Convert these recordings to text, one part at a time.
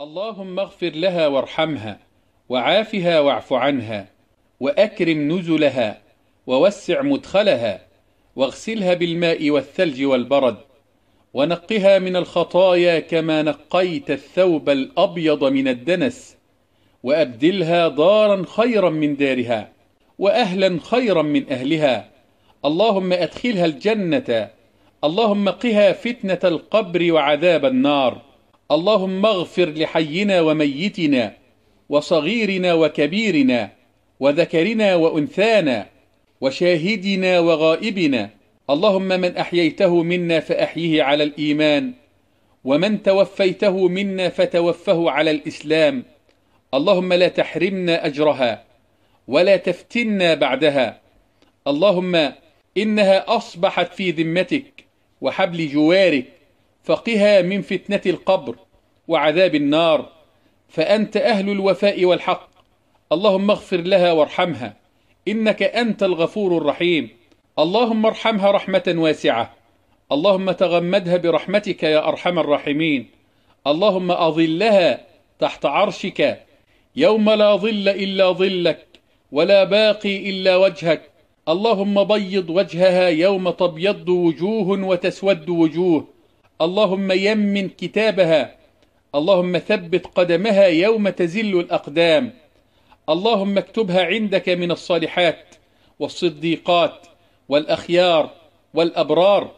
اللهم اغفر لها وارحمها وعافها واعف عنها وأكرم نزلها ووسع مدخلها واغسلها بالماء والثلج والبرد ونقها من الخطايا كما نقيت الثوب الأبيض من الدنس وأبدلها دارا خيرا من دارها وأهلا خيرا من أهلها. اللهم أدخلها الجنة اللهم قها فتنة القبر وعذاب النار. اللهم اغفر لحينا وميتنا وصغيرنا وكبيرنا وذكرنا وأنثانا وشاهدنا وغائبنا. اللهم من أحييته منا فأحيه على الإيمان ومن توفيته منا فتوفه على الإسلام. اللهم لا تحرمنا أجرها ولا تفتنا بعدها. اللهم إنها أصبحت في ذمتك وحبل جوارك فقها من فتنة القبر وعذاب النار فأنت أهل الوفاء والحق. اللهم اغفر لها وارحمها إنك أنت الغفور الرحيم. اللهم ارحمها رحمة واسعة. اللهم تغمدها برحمتك يا أرحم الراحمين. اللهم أظلها تحت عرشك. يوم لا ظل إلا ظلك ولا باقي إلا وجهك. اللهم بيض وجهها يوم تبيض وجوه وتسود وجوه. اللهم يمن كتابها. اللهم ثبت قدمها يوم تزل الأقدام. اللهم اكتبها عندك من الصالحات والصديقات والأخيار والأبرار.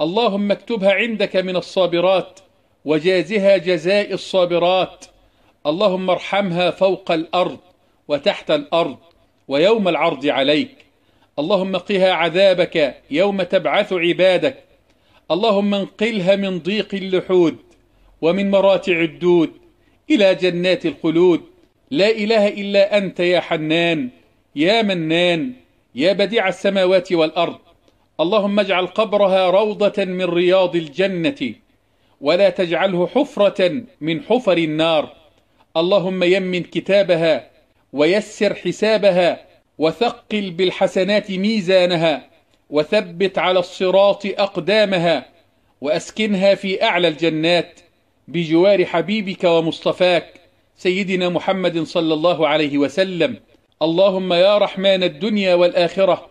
اللهم اكتبها عندك من الصابرات وجازها جزاء الصابرات. اللهم ارحمها فوق الأرض وتحت الأرض ويوم العرض عليك. اللهم قها عذابك يوم تبعث عبادك. اللهم انقلها من ضيق اللحود ومن مراتع الدود إلى جنات الخلود. لا إله إلا أنت يا حنان يا منان يا بديع السماوات والأرض. اللهم اجعل قبرها روضة من رياض الجنة ولا تجعله حفرة من حفر النار. اللهم يمن كتابها ويسر حسابها وثقل بالحسنات ميزانها. وثبت على الصراط أقدامها وأسكنها في أعلى الجنات بجوار حبيبك ومصطفاك سيدنا محمد صلى الله عليه وسلم. اللهم يا رحمن الدنيا والآخرة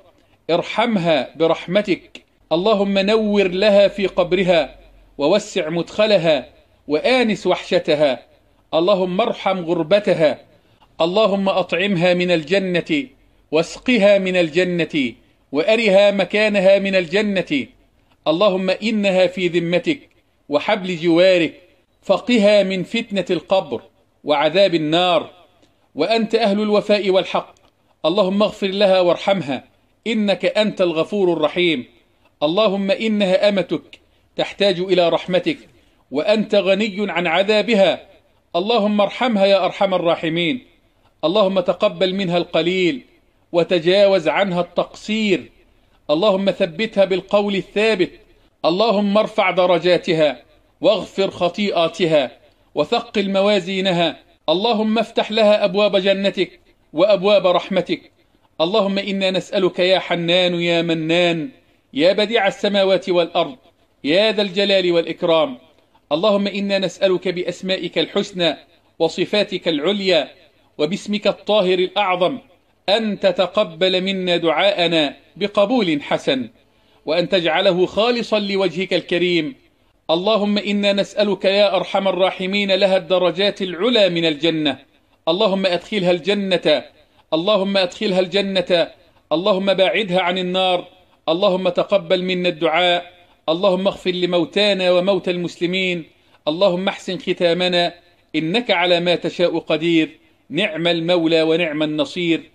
ارحمها برحمتك. اللهم نور لها في قبرها ووسع مدخلها وآنس وحشتها. اللهم ارحم غربتها. اللهم أطعمها من الجنة واسقها من الجنة وأرها مكانها من الجنة. اللهم إنها في ذمتك وحبل جوارك فقها من فتنة القبر وعذاب النار. وأنت أهل الوفاء والحق. اللهم اغفر لها وارحمها إنك أنت الغفور الرحيم. اللهم إنها أمتك تحتاج إلى رحمتك وأنت غني عن عذابها. اللهم ارحمها يا أرحم الراحمين. اللهم تقبل منها القليل. وتجاوز عنها التقصير. اللهم ثبتها بالقول الثابت. اللهم ارفع درجاتها واغفر خطيئاتها وثقل موازينها. اللهم افتح لها أبواب جنتك وأبواب رحمتك. اللهم إنا نسألك يا حنان يا منان يا بديع السماوات والأرض يا ذا الجلال والإكرام. اللهم إنا نسألك بأسمائك الحسنى وصفاتك العليا وباسمك الطاهر الأعظم. أن تتقبل منا دعاءنا بقبول حسن وأن تجعله خالصا لوجهك الكريم. اللهم إنا نسألك يا أرحم الراحمين لها الدرجات العلى من الجنة. اللهم أدخلها الجنة اللهم أدخلها الجنة اللهم باعدها عن النار. اللهم تقبل منا الدعاء. اللهم اغفر لموتانا وموتى المسلمين. اللهم احسن ختامنا إنك على ما تشاء قدير. نعم المولى ونعم النصير.